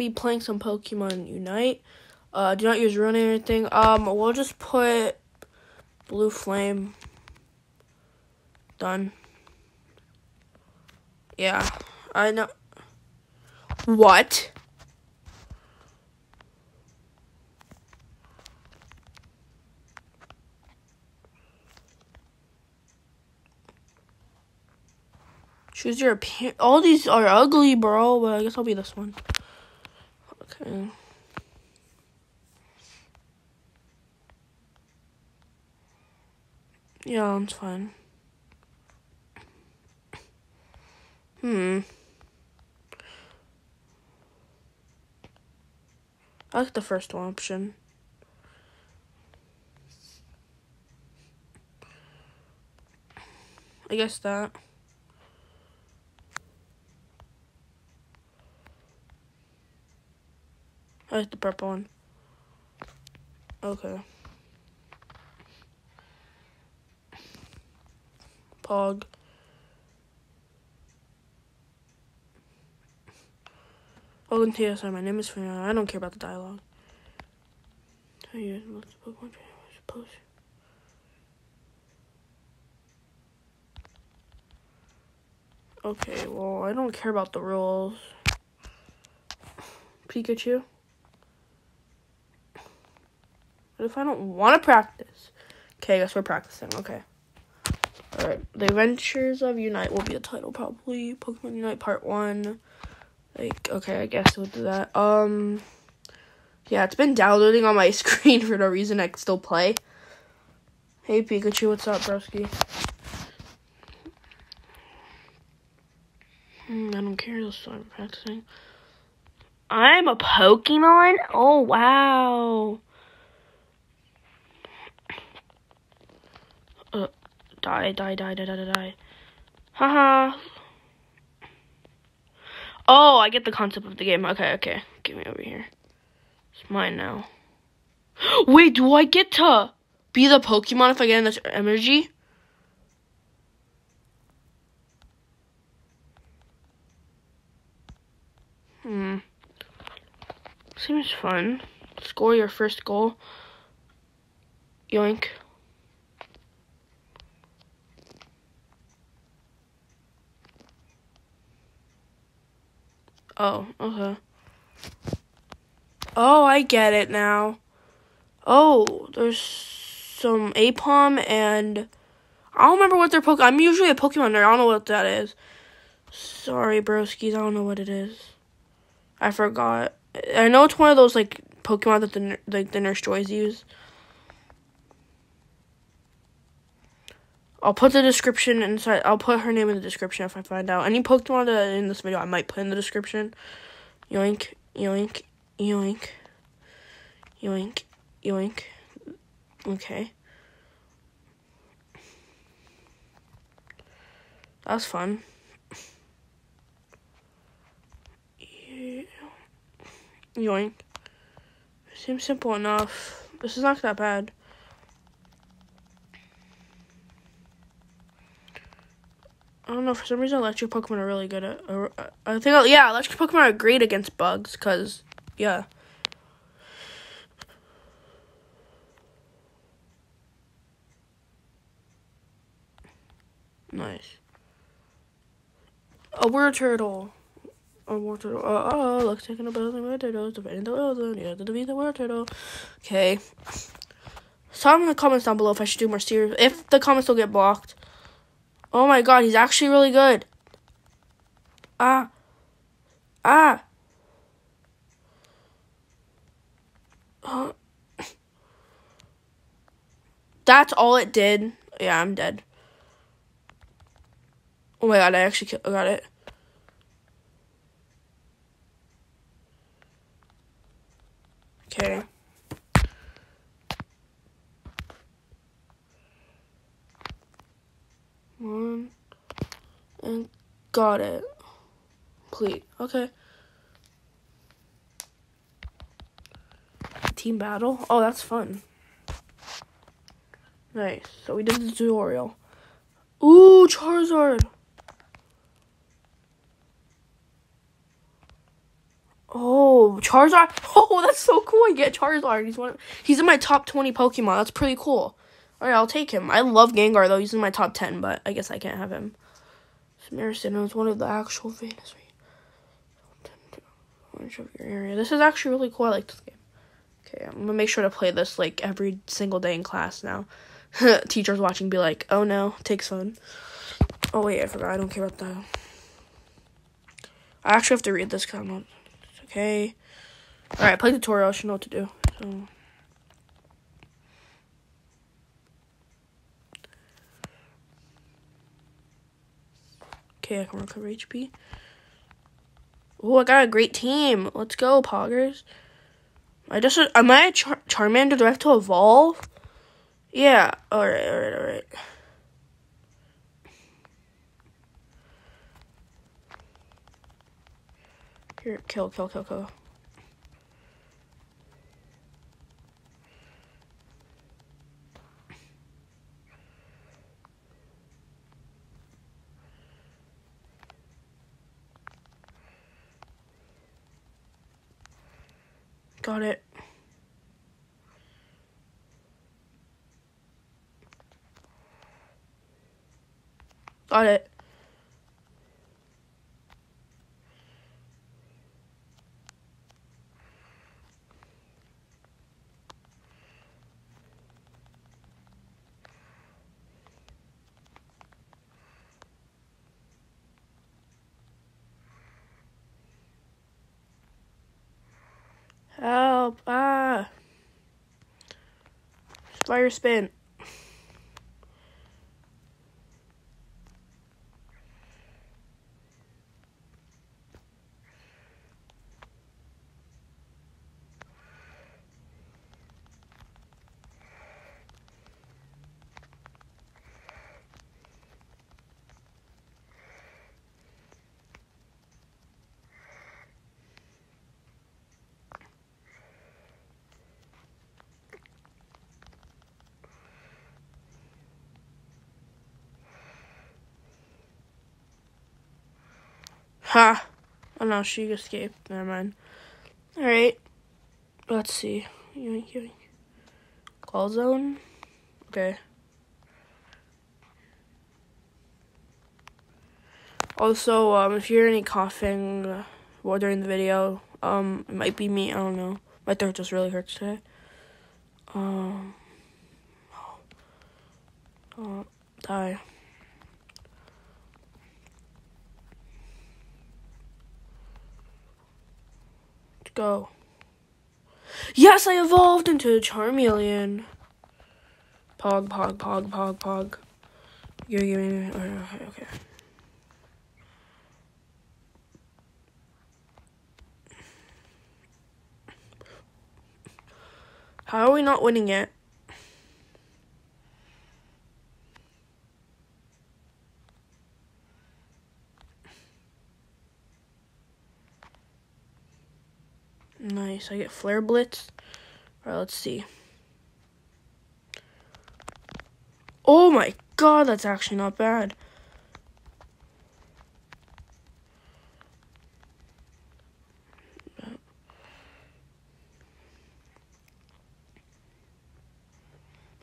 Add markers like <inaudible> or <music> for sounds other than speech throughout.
be playing some Pokemon Unite. Uh, do not use running or anything. Um, we'll just put Blue Flame. Done. Yeah, I know. What? Choose your. All these are ugly, bro, but I guess I'll be this one. Okay. Yeah, that's fine. Hmm. I like the first option. I guess that. I like the purple one. Okay. Pog. Welcome to TSI. My name is Fernando. I don't care about the dialogue. Okay, well, I don't care about the rules. Pikachu? What if I don't want to practice? Okay, I guess we're practicing. Okay. Alright. The Adventures of Unite will be the title, probably. Pokemon Unite Part 1. Like, okay, I guess we'll do that. Um, yeah, it's been downloading on my <laughs> screen for no reason. I can still play. Hey, Pikachu, what's up, broski? Hmm, I don't care. Let's start practicing. I'm a Pokemon? Oh, wow. Uh, die, die, die, die, die, die. Haha. Oh, I get the concept of the game. Okay, okay. Get me over here. It's mine now. <gasps> Wait, do I get to be the Pokemon if I get this energy? Hmm. Seems fun. Score your first goal. Yoink. Oh, okay. Oh, I get it now. Oh, there's some Aipom and I don't remember what their Pokemon. I'm usually a Pokemon nerd. I don't know what that is. Sorry, broskies. I don't know what it is. I forgot. I know it's one of those like Pokemon that the like the Nurse Joys use. I'll put the description inside. I'll put her name in the description if I find out. Any Pokemon that in this video, I might put in the description. Yoink, yoink, yoink, yoink, yoink. Okay. That was fun. Yoink. Seems simple enough. This is not that bad. I don't know. For some reason, electric Pokemon are really good at. Uh, I think, yeah, electric Pokemon are great against bugs. Cause, yeah. Nice. A Wartortle. A Wartortle. Uh, oh, looks taking a building word turtles. Defending the world. You have to defeat the Wartortle. Okay. Tell me in the comments down below if I should do more series. If the comments will get blocked. Oh my god, he's actually really good. Ah. Ah. <gasps> That's all it did. Yeah, I'm dead. Oh my god, I actually got it. Okay. One. And got it. Complete. Okay. Team battle? Oh, that's fun. Nice. So we did the tutorial. Ooh, Charizard. Oh, Charizard. <laughs> Oh, that's so cool. I get Charizard. He's one. Of, he's in my top twenty Pokemon. That's pretty cool. All right, I'll take him. I love Gengar though. He's in my top ten, but I guess I can't have him. Smarison is one of the actual area. This is actually really cool. I like this game. Okay, I'm gonna make sure to play this like every single day in class now. <laughs> Teachers watching be like, oh no, takes fun. Oh wait, I forgot. I don't care about that. I actually have to read this because Okay. Alright, play tutorial. I should know what to do. So. Okay, I can recover HP. Oh, I got a great team. Let's go, Poggers. I just am I a Char- Charmander? Do I have to evolve? Yeah. All right. All right. All right. Here, kill, kill, kill, kill. Got it. Got it. Help! Ah! Fire spin. Ha! Oh no, she escaped. Never mind. Alright. Let's see. Yoink, yoink. Call zone? Okay. Also, um, if you hear any coughing uh, while during the video, um, it might be me. I don't know. My throat just really hurts today. Um, oh, die. Go. Yes, I evolved into a Charmeleon. Pog, pog, pog, pog, pog. Give me, oh, give me, okay, okay. How are we not winning yet? Nice. I get Flare Blitz. Alright, let's see. Oh my god, that's actually not bad.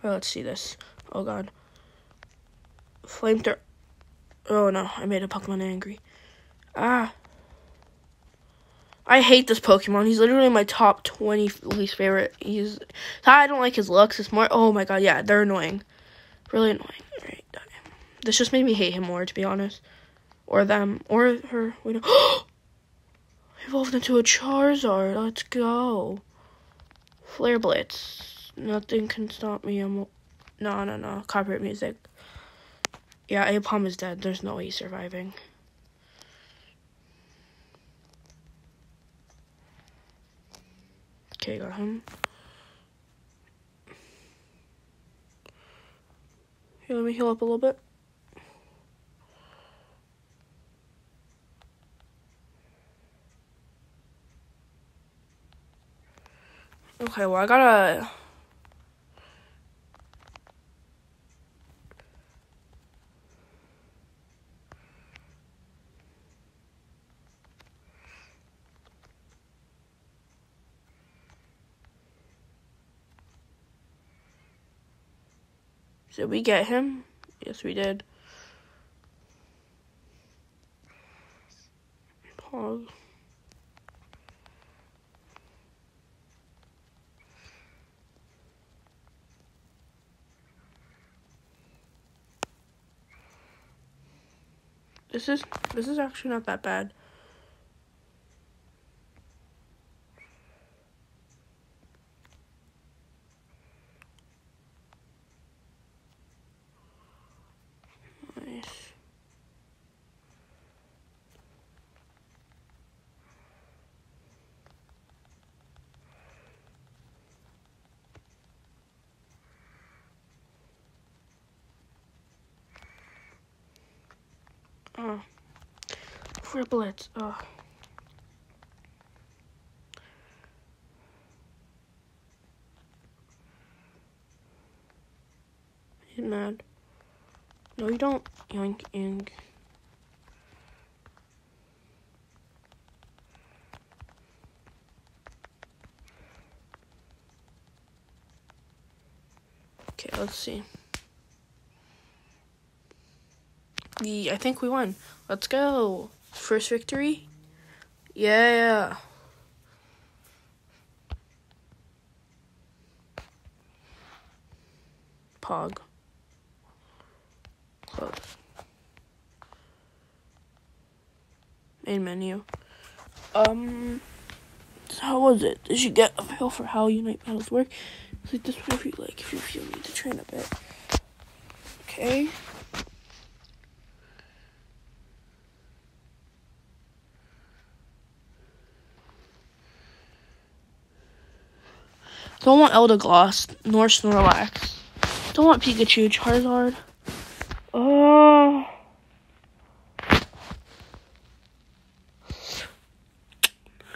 Right, let's see this. Oh god. Flamethrower. Oh no, I made a Pokemon angry. Ah. I hate this Pokemon. He's literally my top 20 least favorite. He's I don't like his looks. It's more Oh my god, yeah, they're annoying. Really annoying. Alright, This just made me hate him more, to be honest. Or them. Or her. We don't <gasps> Evolved into a Charizard. Let's go. Flare Blitz. Nothing can stop me. I'm no no no. Copyright music. Yeah, Aipom is dead. There's no way he's surviving. Okay, got him. Here, let me heal up a little bit. Okay, well, I gotta Did we get him? Yes, we did. Pog. This is this is actually not that bad. Oh. Triplets. Oh. He's mad. No, you don't. Yoink, yoink. Okay, let's see. Yeah, I think we won. Let's go. First victory? Yeah. Pog. Close. Main menu. Um, so how was it? Did you get a feel for how Unite battles work? Click this one if you like, if you feel need to train a bit. Okay. Don't want Eldegoss nor Snorlax. Don't want Pikachu, Charizard. Oh.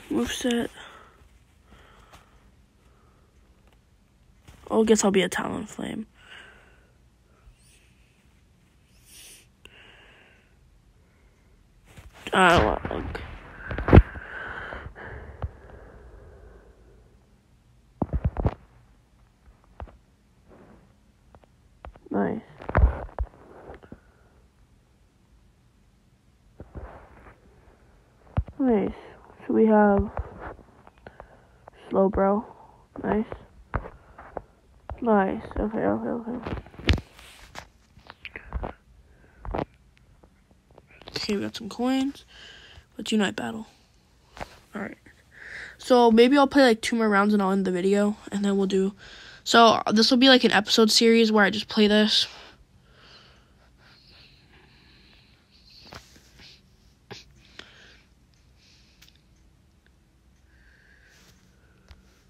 Moveset. Oh, I guess I'll be a Talonflame. I like. Nice. Nice. So we have Slowbro. Nice. Nice. Okay, okay, okay. Okay, we got some coins. Let's unite battle. Alright. So maybe I'll play like two more rounds and I'll end the video and then we'll do so this will be like an episode series where I just play this.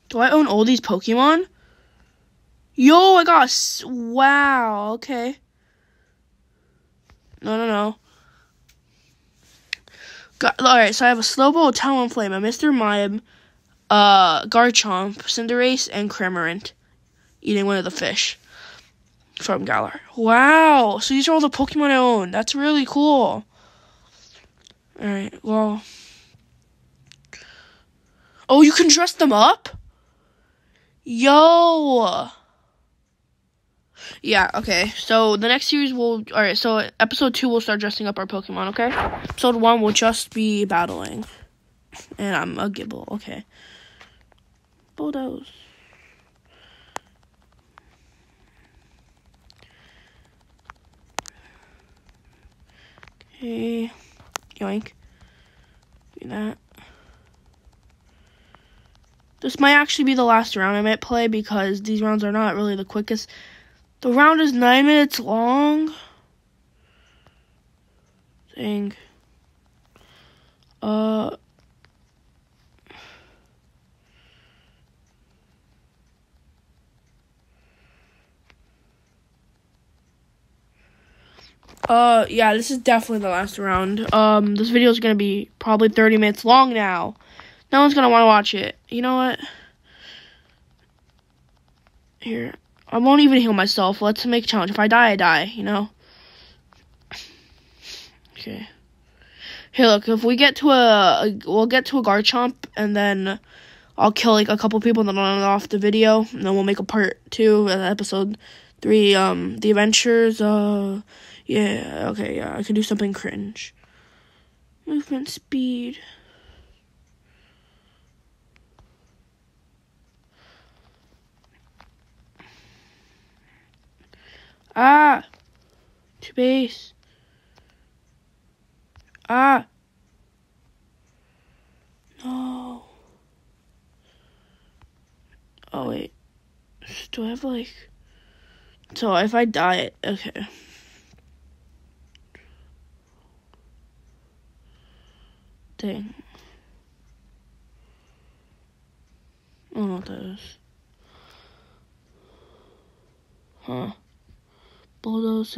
Do I own all these Pokemon? Yo, I got wow. Okay. No, no, no. Got, all right, so I have a Slowbro, Talonflame, a Mr. Mime, uh, Garchomp, Cinderace, and Cramorant eating one of the fish from Galar. Wow, so these are all the Pokemon I own. That's really cool. Alright, well. Oh, you can dress them up? Yo! Yeah, okay. So the next series will. Alright, so episode 2 we'll start dressing up our Pokemon, okay? Episode 1 will just be battling. And I'm a Gible, okay. Bulldoze. Okay. Yoink. Do that. This might actually be the last round I might play because these rounds are not really the quickest. The round is nine minutes long. Dang. Uh. Uh, yeah, this is definitely the last round. Um, this video is gonna be probably 30 minutes long now. No one's gonna want to watch it. You know what? Here, I won't even heal myself. Let's make a challenge. If I die, I die. You know. Okay. Here, look. If we get to a, a we'll get to a Garchomp, and then I'll kill like a couple people, and then I'll end off the video, and then we'll make a part two, episode Three, um, The Adventures, uh, yeah, okay, yeah, I can do something cringe. Movement speed. Ah! To base. Ah! No. Oh, wait. Do I have, like... So, if I die... Okay. Dang. I don't know what that is. Huh. Bulldoze.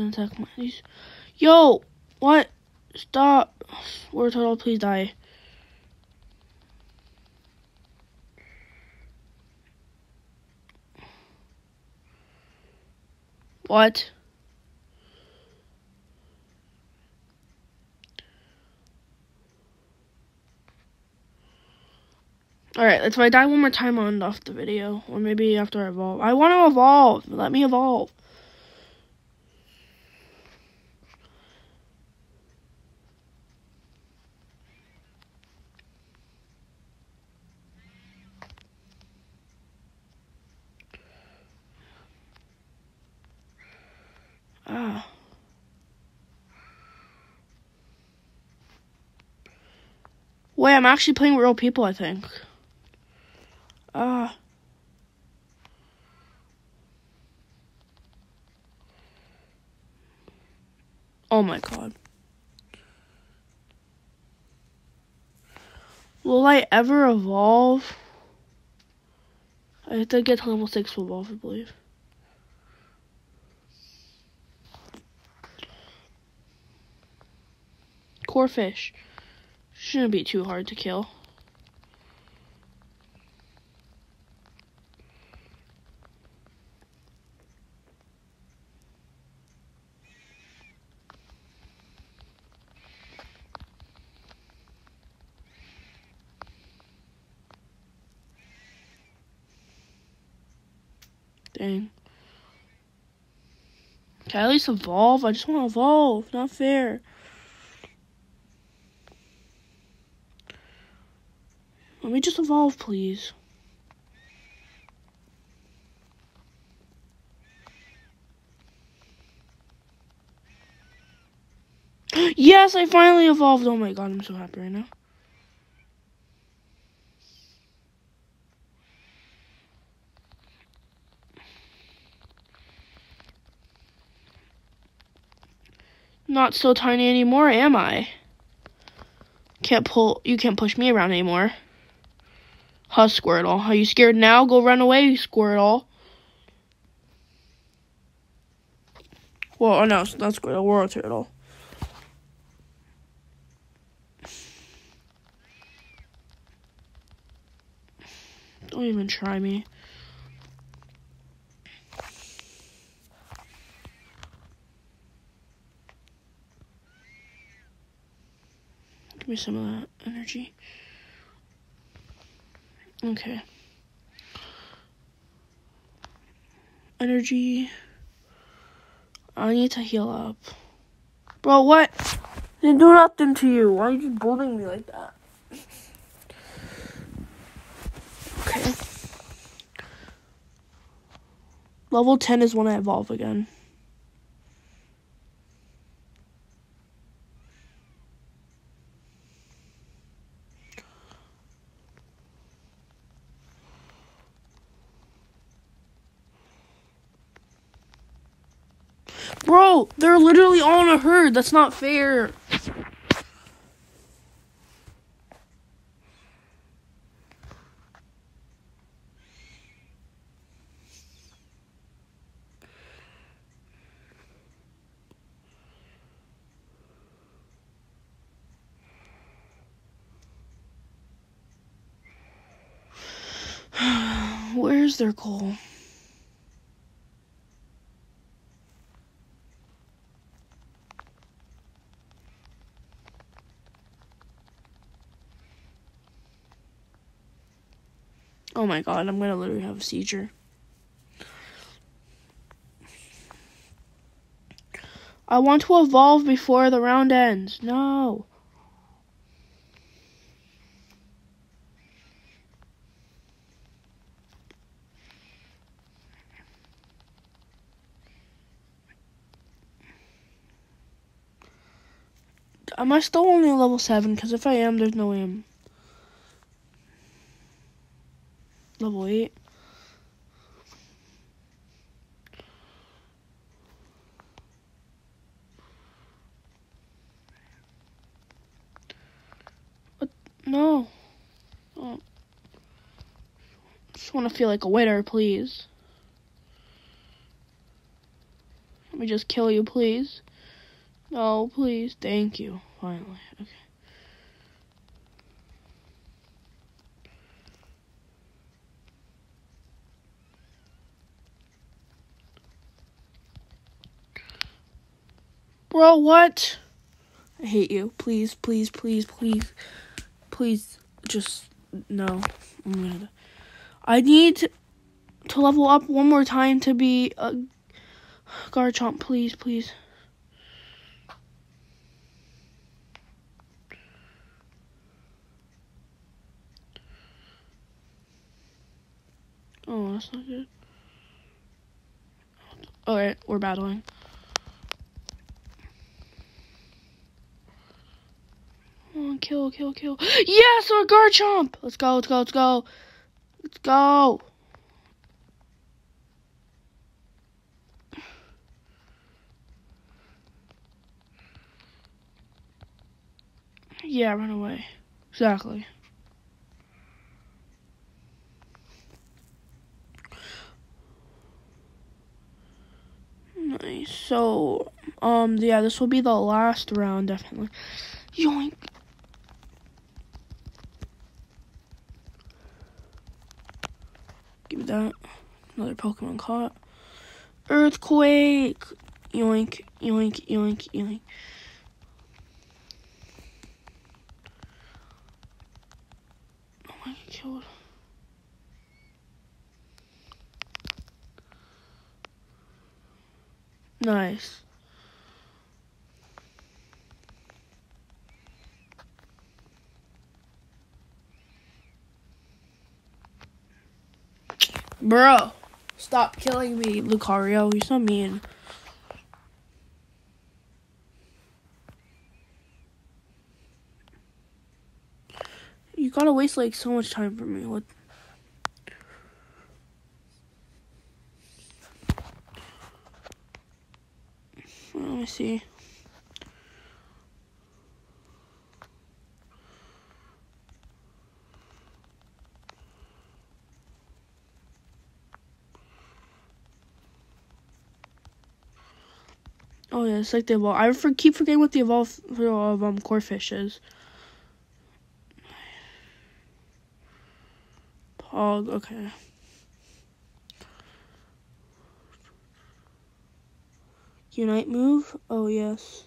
Yo! What? Stop! Wartortle, please die. What? Alright, let's I die one more time on off the video. Or maybe after I evolve. I want to evolve. Let me evolve. Ah. Wait, I'm actually playing real people, I think. Ah. Oh my god. Will I ever evolve? I have to get to level 6 to evolve, I believe. Corphish. Shouldn't be too hard to kill. Dang. Can I at least evolve? I just want to evolve. Not fair. Let me just evolve, please. <gasps> yes, I finally evolved. Oh my god, I'm so happy right now. Not so tiny anymore, am I? Can't pull, you can't push me around anymore. Huh, Squirtle? Are you scared now? Go run away, Squirtle. Well, oh no, not Squirtle, Wartortle. Don't even try me. Me some of that energy. Okay. Energy. I need to heal up. Bro, what? Didn't do nothing to you. Why are you bullying me like that? Okay. Level 10 is when I evolve again. Bro, they're literally all in a herd. That's not fair. <sighs> Where's their goal? Oh my god, I'm gonna literally have a seizure. I want to evolve before the round ends. No. Am I still only level 7? Because if I am, there's no way I'm level 8. What? No. Oh. Just want to feel like a winner, please. Let me just kill you, please. No, please. Thank you. Finally. Okay. Bro, what? I hate you. Please, please, please, please. Please, just, no. Gonna... I need to level up one more time to be a Garchomp. Please, please. Oh, that's not good. Alright, we're battling. Oh, kill, kill. Yes, or Garchomp! Let's go, let's go, let's go. Let's go. Yeah, run away. Exactly. Nice. So, um, yeah, this will be the last round, definitely. Yoink. Give that. Another Pokemon caught. Earthquake! Yoink, yoink, yoink, yoink. Oh, I got killed. Nice. Bro, stop killing me, Lucario. You're so mean. You gotta waste like so much time for me. What? Let me see. Oh yeah, it's like the evolve. I for, keep forgetting what the evolve of um Corphish is. Pog, okay. Unite move? Oh yes.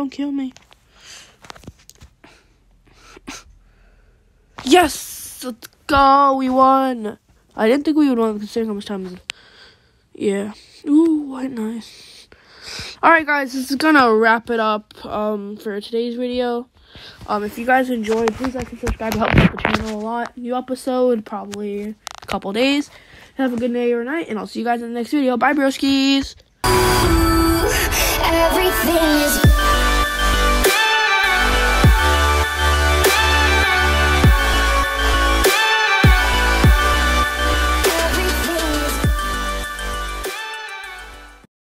Don't kill me. yes! Let's go! We won! I didn't think we would win considering how much time is Yeah. Ooh, what nice. Alright guys, this is gonna wrap it up um for today's video. Um if you guys enjoyed, please like and subscribe. It helps out the channel a lot. New episode probably a couple days. Have a good day or night, and I'll see you guys in the next video. Bye broskies!